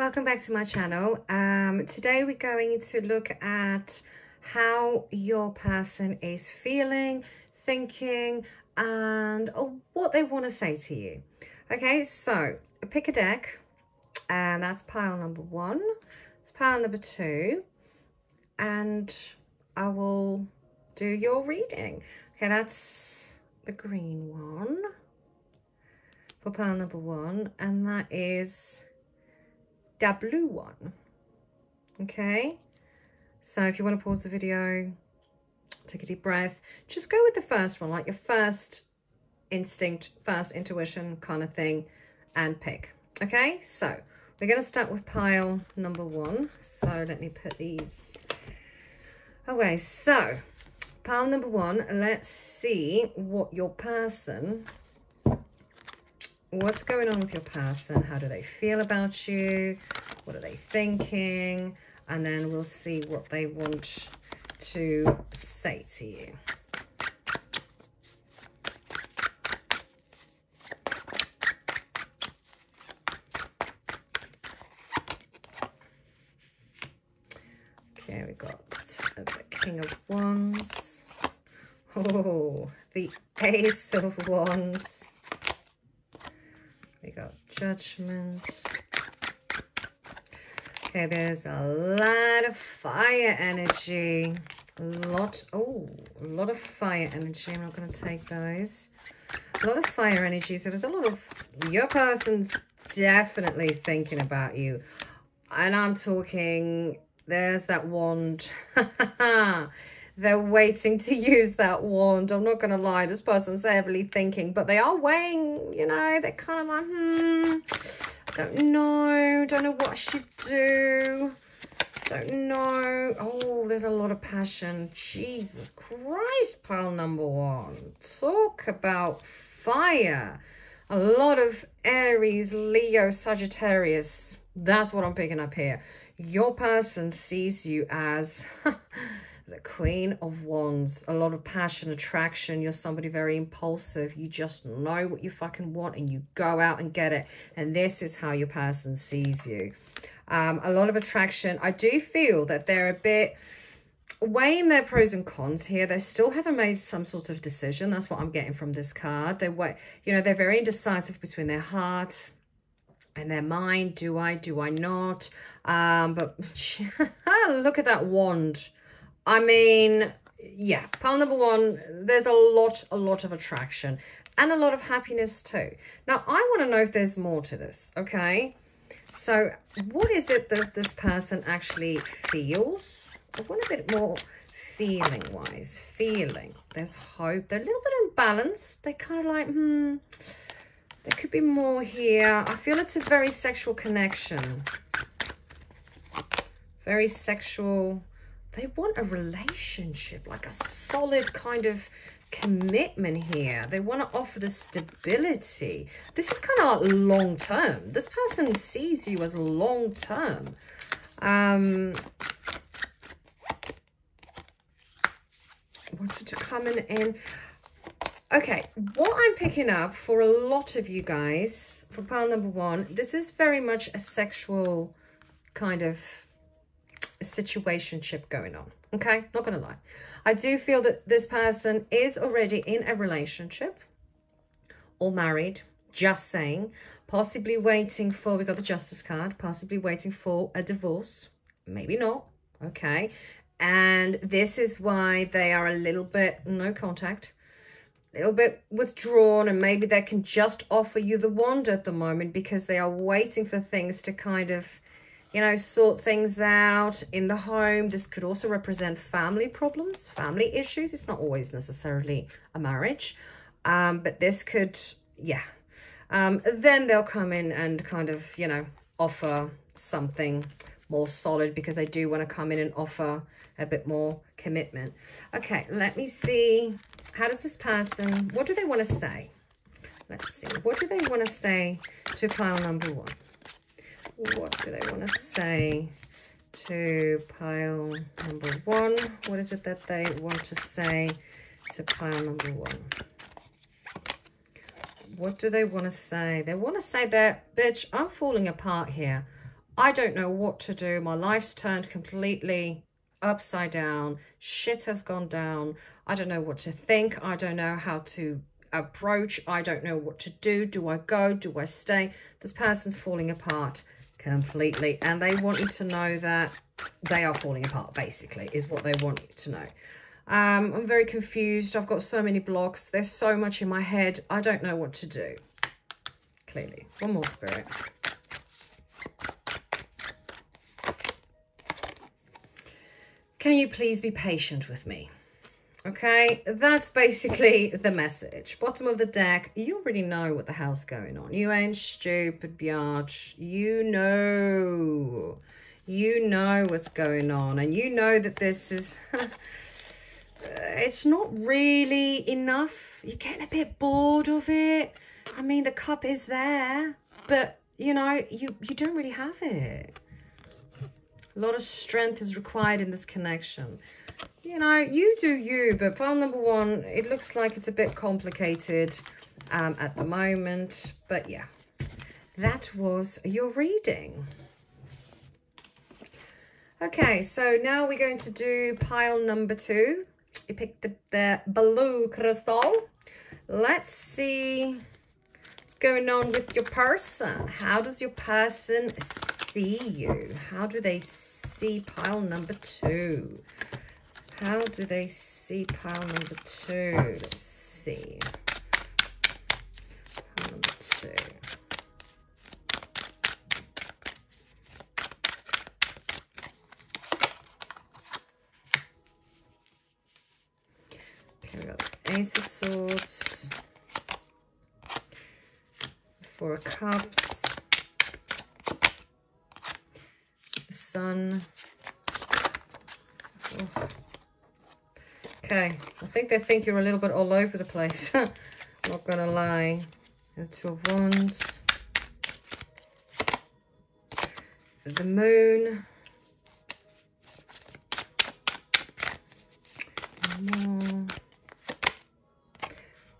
Welcome back to my channel. Um, today we're going to look at how your person is feeling, thinking, and what they want to say to you. Okay, so pick a deck, and that's pile number one. It's pile number two, and I will do your reading. Okay, that's the green one for pile number one, and that is blue one. Okay, so if you want to pause the video, take a deep breath, just go with the first one, like your first instinct, first intuition kind of thing, and pick. Okay, so we're going to start with pile number one. So let me put these away. So pile number one, let's see what your person what's going on with your person how do they feel about you? What are they thinking? And then we'll see what they want to say to you. Okay we got the king of wands. Oh the ace of wands judgment. Okay, there's a lot of fire energy. A lot, oh, a lot of fire energy. I'm not going to take those. A lot of fire energy. So there's a lot of, your person's definitely thinking about you. And I'm talking, there's that wand. they're waiting to use that wand. I'm not going to lie, this person's heavily thinking, but they are weighing, you know, they're kind of like, hmm, don't know, don't know what I should do. Don't know. Oh, there's a lot of passion. Jesus Christ, pile number one. Talk about fire. A lot of Aries, Leo, Sagittarius. That's what I'm picking up here. Your person sees you as the Queen of Wands. A lot of passion, attraction. You're somebody very impulsive. You just know what you fucking want and you go out and get it. And this is how your person sees you. Um, a lot of attraction. I do feel that they're a bit weighing their pros and cons here. They still haven't made some sort of decision. That's what I'm getting from this card. They're, you know, they're very indecisive between their heart and their mind. Do I, do I not? Um, but look at that wand I mean, yeah, pile number one, there's a lot, a lot of attraction and a lot of happiness too. Now, I want to know if there's more to this, okay? So what is it that this person actually feels? I want a bit more feeling-wise. Feeling. There's hope. They're a little bit imbalanced. They're kind of like, hmm, there could be more here. I feel it's a very sexual connection. Very sexual they want a relationship, like a solid kind of commitment here. They want to offer the stability. This is kind of long term. This person sees you as long term. Um, wanted to come in. Okay, what I'm picking up for a lot of you guys, for pile number one, this is very much a sexual kind of situationship going on. Okay, not gonna lie. I do feel that this person is already in a relationship or married, just saying, possibly waiting for, we got the justice card, possibly waiting for a divorce, maybe not, okay? And this is why they are a little bit, no contact, a little bit withdrawn and maybe they can just offer you the wand at the moment because they are waiting for things to kind of you know, sort things out in the home. This could also represent family problems, family issues. It's not always necessarily a marriage, um, but this could, yeah. Um, then they'll come in and kind of, you know, offer something more solid because they do want to come in and offer a bit more commitment. Okay, let me see. How does this person, what do they want to say? Let's see. What do they want to say to pile number one? What do they want to say to pile number one? What is it that they want to say to pile number one? What do they want to say? They want to say that, bitch, I'm falling apart here. I don't know what to do. My life's turned completely upside down. Shit has gone down. I don't know what to think. I don't know how to approach. I don't know what to do. Do I go? Do I stay? This person's falling apart completely. And they want you to know that they are falling apart, basically, is what they want you to know. Um, I'm very confused. I've got so many blocks. There's so much in my head. I don't know what to do. Clearly. One more spirit. Can you please be patient with me? Okay, that's basically the message. Bottom of the deck, you already know what the hell's going on. You ain't stupid, biatch. You know. You know what's going on. And you know that this is... it's not really enough. You're getting a bit bored of it. I mean, the cup is there. But, you know, you, you don't really have it. A lot of strength is required in this connection you know, you do you, but pile number one, it looks like it's a bit complicated um, at the moment. But yeah, that was your reading. Okay, so now we're going to do pile number two. You picked the, the blue crystal. Let's see what's going on with your person. How does your person see you? How do they see pile number two? How do they see pile number two? Let's see. Pile number two. Okay, we got Ace of Swords. Four of Cups. The Sun. Okay, I think they think you're a little bit all over the place. Not gonna lie. The Two of Wands. The Moon.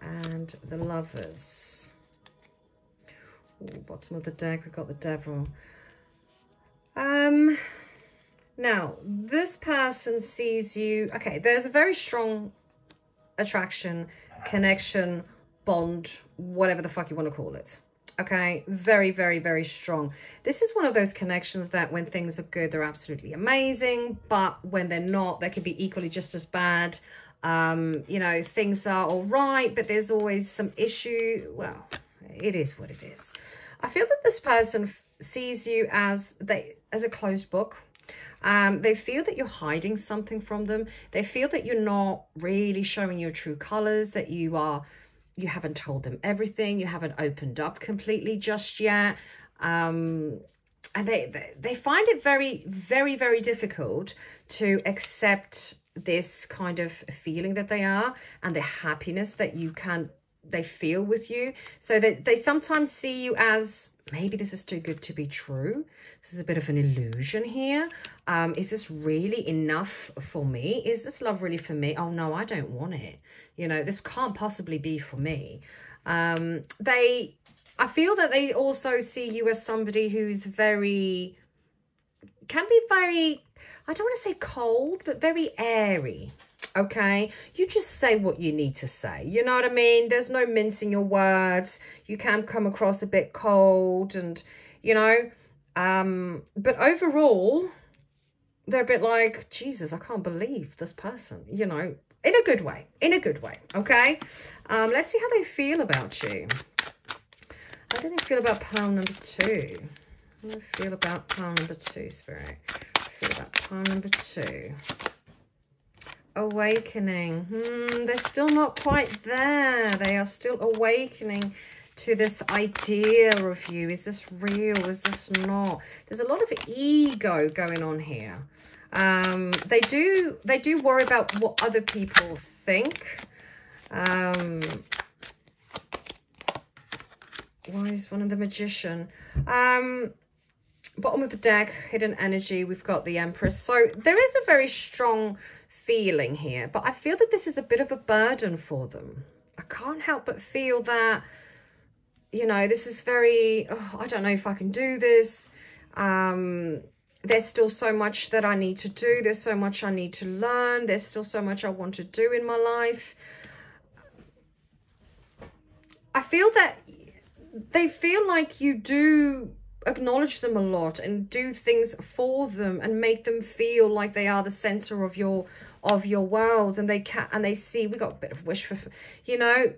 And the Lovers. Ooh, bottom of the deck, we've got the Devil. Um, now, this person sees you, okay, there's a very strong attraction, connection, bond, whatever the fuck you want to call it. Okay, very, very, very strong. This is one of those connections that when things are good, they're absolutely amazing. But when they're not, they can be equally just as bad. Um, you know, things are all right, but there's always some issue. Well, it is what it is. I feel that this person sees you as they as a closed book um, they feel that you're hiding something from them. They feel that you're not really showing your true colors, that you are, you haven't told them everything. You haven't opened up completely just yet. Um, and they, they, they find it very, very, very difficult to accept this kind of feeling that they are and the happiness that you can they feel with you so that they sometimes see you as maybe this is too good to be true this is a bit of an illusion here. Um, is this really enough for me? Is this love really for me? Oh, no, I don't want it. You know, this can't possibly be for me. Um, they, I feel that they also see you as somebody who's very, can be very, I don't want to say cold, but very airy okay you just say what you need to say you know what i mean there's no mincing your words you can come across a bit cold and you know um, but overall, they're a bit like, Jesus, I can't believe this person, you know, in a good way, in a good way, okay? Um, let's see how they feel about you. How do they feel about pile number two? How do they feel about pile number two, Spirit? feel about pile number two? Awakening. Hmm, they're still not quite there. They are still awakening to this idea of you. Is this real? Is this not? There's a lot of ego going on here. Um, they do they do worry about what other people think. Um, why is one of the magician? Um, bottom of the deck, hidden energy. We've got the Empress. So there is a very strong feeling here, but I feel that this is a bit of a burden for them. I can't help but feel that you know, this is very, oh, I don't know if I can do this. Um, there's still so much that I need to do. There's so much I need to learn. There's still so much I want to do in my life. I feel that they feel like you do acknowledge them a lot and do things for them and make them feel like they are the center of your of your world and they can and they see we got a bit of wish for you know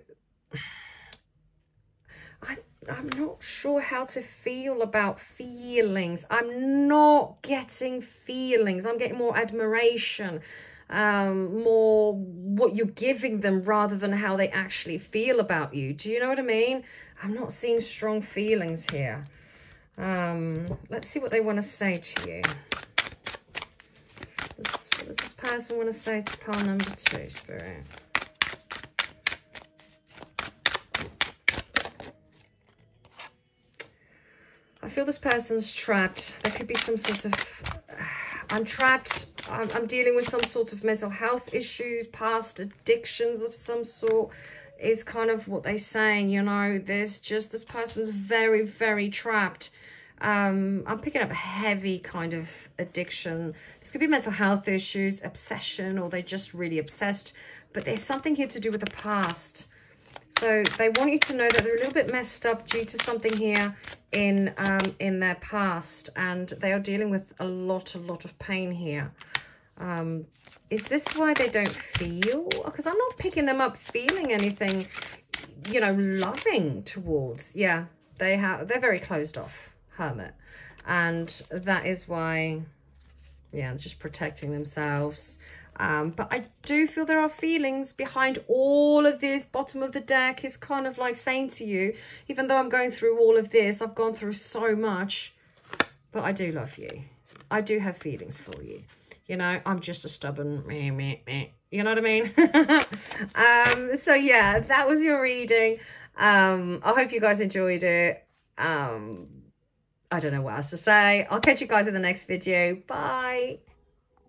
I I'm not sure how to feel about feelings. I'm not getting feelings. I'm getting more admiration, um, more what you're giving them rather than how they actually feel about you. Do you know what I mean? I'm not seeing strong feelings here. Um, let's see what they want to say to you. Person want to say to pile number two, Spirit? I feel this person's trapped. There could be some sort of... I'm trapped. I'm, I'm dealing with some sort of mental health issues, past addictions of some sort is kind of what they're saying, you know. There's just, this person's very, very trapped. Um, I'm picking up a heavy kind of addiction. This could be mental health issues, obsession, or they're just really obsessed. But there's something here to do with the past. So they want you to know that they're a little bit messed up due to something here in um, in their past. And they are dealing with a lot, a lot of pain here. Um, is this why they don't feel? Because I'm not picking them up feeling anything, you know, loving towards. Yeah, they have. They're very closed off, hermit, and that is why. Yeah, just protecting themselves. Um, but I do feel there are feelings behind all of this. Bottom of the deck is kind of like saying to you, even though I'm going through all of this, I've gone through so much, but I do love you. I do have feelings for you. You know, I'm just a stubborn meh. You know what I mean? um, so yeah, that was your reading. Um, I hope you guys enjoyed it. Um, I don't know what else to say. I'll catch you guys in the next video. Bye.